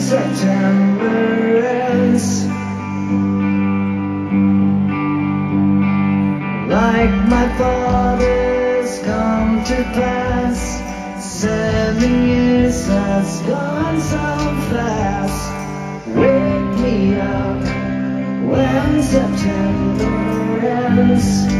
September ends. Like my father's come to pass, seven years has gone so fast. Wake me up when September ends.